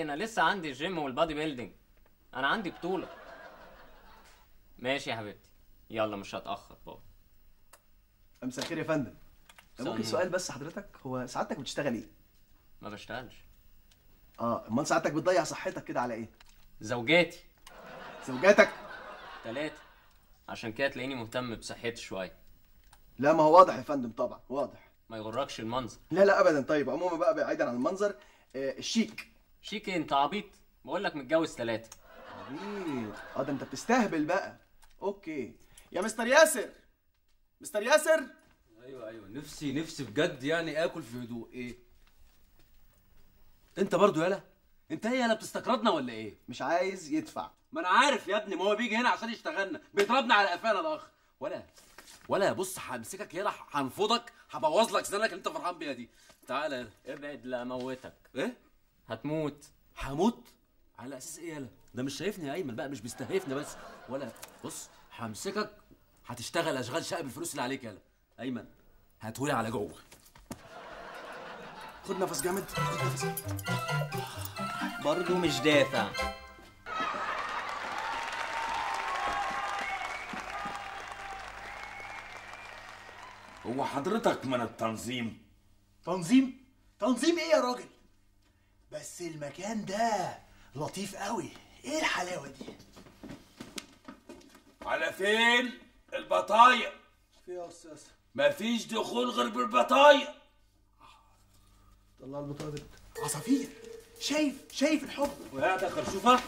أنا لسه عندي الجيم وال body building أنا عندي بطولة. ماشي يا حبيبتي. يلا مش هتأخر بابا مساء الخير يا فندم. ممكن. سؤال بس حضرتك؟ هو سعادتك بتشتغل إيه؟ ما بشتغلش. آه أمال سعادتك بتضيع صحتك كده على إيه؟ زوجاتي. زوجاتك؟ تلاتة. عشان كده تلاقيني مهتم بصحتي شوية. لا ما هو واضح يا فندم طبعا واضح. ما يغركش المنظر. لا لا ابدا. طيب عموما بقى بعيدا عن المنظر آه الشيك. شيك انت عبيط. بقول لك متجوز تلاتة عبيط. آه ده انت بتستهبل بقى. okay. يا مستر ياسر. مستر ياسر؟ أيوه أيوه. نفسي نفسي بجد يعني آكل في هدوء. إيه؟ أنت برضو يالا؟ أنت إيه يالا بتستقرضنا ولا إيه؟ مش عايز يدفع. ما أنا عارف يا ابني ما هو بيجي هنا عشان يشتغلنا. بيضربنا على قفانا الاخ ولا ولا بص همسكك يالا هنفضك هبوظ لك سنانك اللي أنت فرحان بيها دي. تعالى يالا. ابعد لا اموتك إيه؟ هتموت. هموت؟ على أساس إيه يالا؟ ده مش شايفني يا أيمن بقى مش بيستهيفني بس. ولا بص همسكك هتشتغل أشغال شقة بالفلوس اللي عليك يالا. أيمن هاتهولي على جوه. خد نفس جامد. خد نفس جامد. برضه مش دافع. هو حضرتك من التنظيم؟ تنظيم؟ تنظيم إيه يا راجل؟ بس المكان ده لطيف قوي. إيه الحلاوة دي؟ على فين؟ البطايق. في يا أستاذ. مفيش دخول غير بالبطايق. طلع البطاقه دي عصافير. شايف شايف الحب. يا خرشوفة.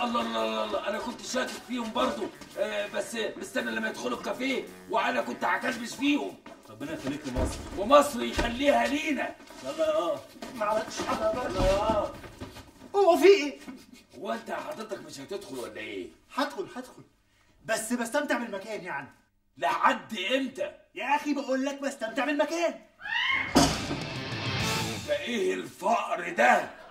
الله الله الله, الله. أنا كنت شاكك فيهم برضو. آه بس مستني لما يدخلوا الكافيه وأنا كنت هكلبش فيهم. ربنا يخليك لمصر ومصر يخليها لينا. يلا آه. ما عملتش حاجة بقى. آه. هو في إيه؟ هو أنت حضرتك مش هتدخل ولا إيه؟ هدخل هدخل. بس بستمتع بالمكان يعني. لحد إمتى؟ يا أخي بقول لك بستمتع بالمكان. ده إيه الفقر ده؟